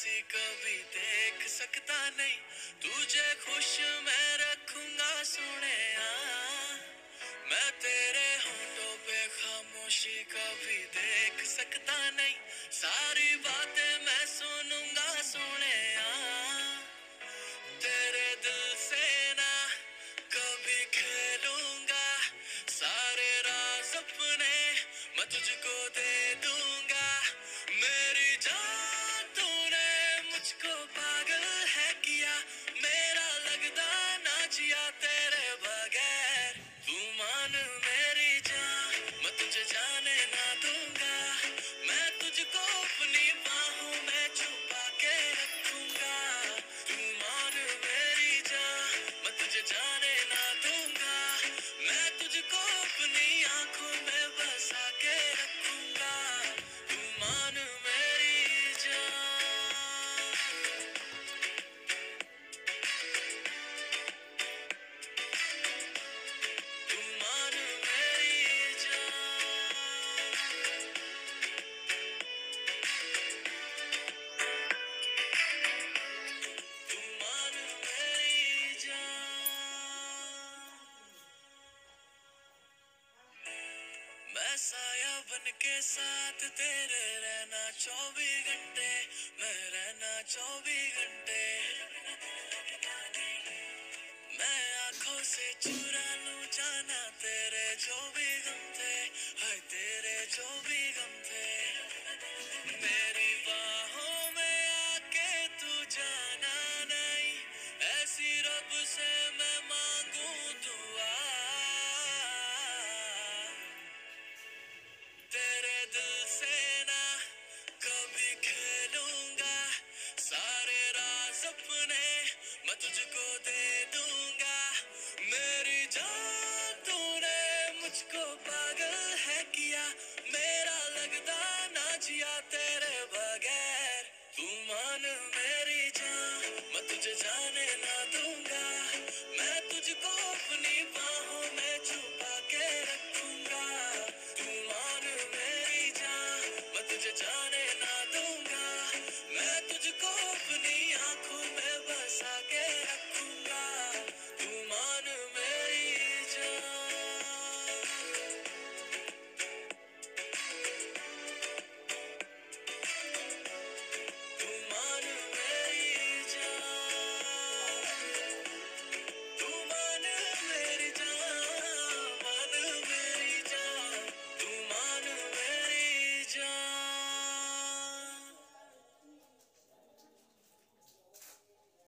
कभी देख सकता नहीं। तुझे खुश मैं रखूँगा, सुने मैं तेरे होठों पे खामोशी कभी देख सकता नहीं। सारी बातें मैं सुनूँगा, सुने तेरे दिल से ना कभी खेलूँगा। सारे राज अपने मैं तुझको दे दूँगा तेरे बगैर। तू मान मेरी जान, मैं तुझे जाने ना दूँगा। मैं तुझको अपनी बाहों में छुपा के रखूँगा। तू मान मेरी जान, मैं तुझे जाने ना दूँगा। मैं तुझको अपनी साया बन के साथ, तेरे रहना चौबीस घंटे, मैं रहना चौबीस घंटे। मैं आँखों से चुरा लू जाना तेरे जो भी गम थे हाय तेरे जो भी गम थे किया मेरा लगता